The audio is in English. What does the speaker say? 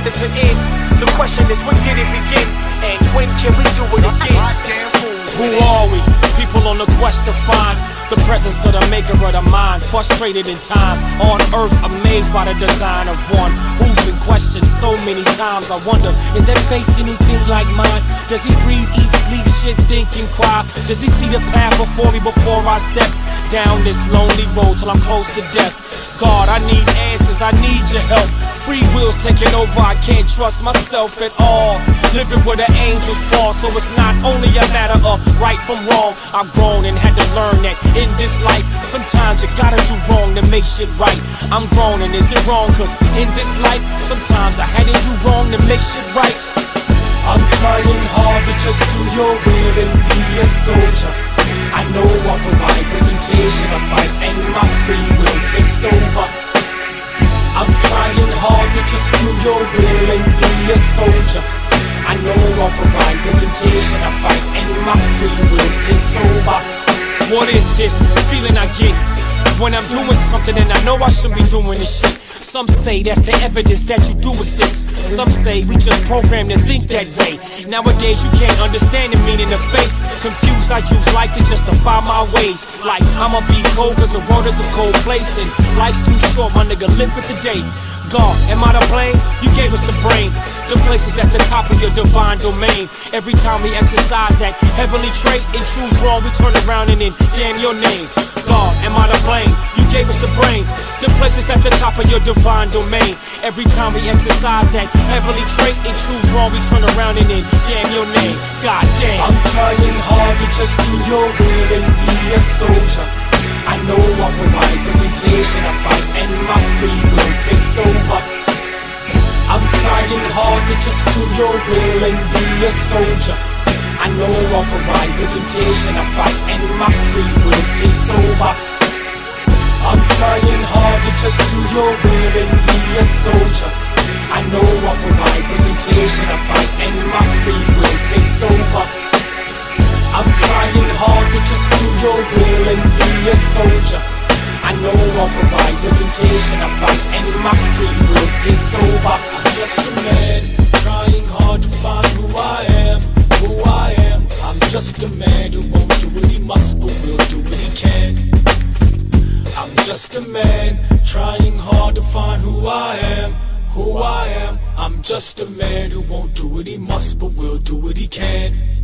when does it end? The question is when did it begin? And when can we do it again? Who are we? People on the quest to find the presence of the maker of the mind, frustrated in time, on earth, amazed by the design of one who's been questioned so many times. I wonder, is that face anything like mine? Does he breathe, eat, sleep, shit, think, and cry? Does he see the path before me before I step down this lonely road till I'm close to death? God, I need answers, I need your help. Free will's taking over, I can't trust myself at all. Living where the angels fall, so it's not only a matter of right from wrong. I've grown and had to learn that in this life, sometimes you gotta do wrong to make shit right. I'm grown and is it wrong? Cause in this life, sometimes I had to do wrong to make shit right. I'm trying hard to just do your will and be a soldier. I know I'll provide presentation, I fight, and my free will takes over. I'm trying hard to just do your will and be a soldier. I know I'll provide presentation, I fight, and my free will takes over. What is this feeling I get when I'm doing something and I know I shouldn't be doing this shit? Some say that's the evidence that you do exist. Some say we just programmed to think that way. Nowadays you can't understand the meaning of faith. Confused, I use life to justify my ways. Like I'ma be cold cause the world is a cold place and life's too short, my nigga, live for today. God, am I to blame? You gave us the brain. The place is at the top of your divine domain. Every time we exercise that heavenly trait and choose wrong, we turn around and then damn your name. God, am I to blame? You gave us the brain. The places at the top of your divine domain. Every time we exercise that heavenly trait and choose wrong, we turn around and then damn your name. God damn. I'm trying hard to just do your will and be a soldier. I know I'll provide representation, I fight, and my free will takes over. I'm trying hard to just do your will and be a soldier. I know I'll provide representation, I fight, and my free will takes over. I'm trying hard to just do your will and be a soldier. I know I'll provide representation, I fight, and my free will takes over. I'm trying hard to just do your will and be a soldier. I know I'll provide representation, I fight, and my free will takes over. I'm just a man, just a man, trying hard to find who I am, who I am. I'm just a man who won't do what he must, but will do what he can.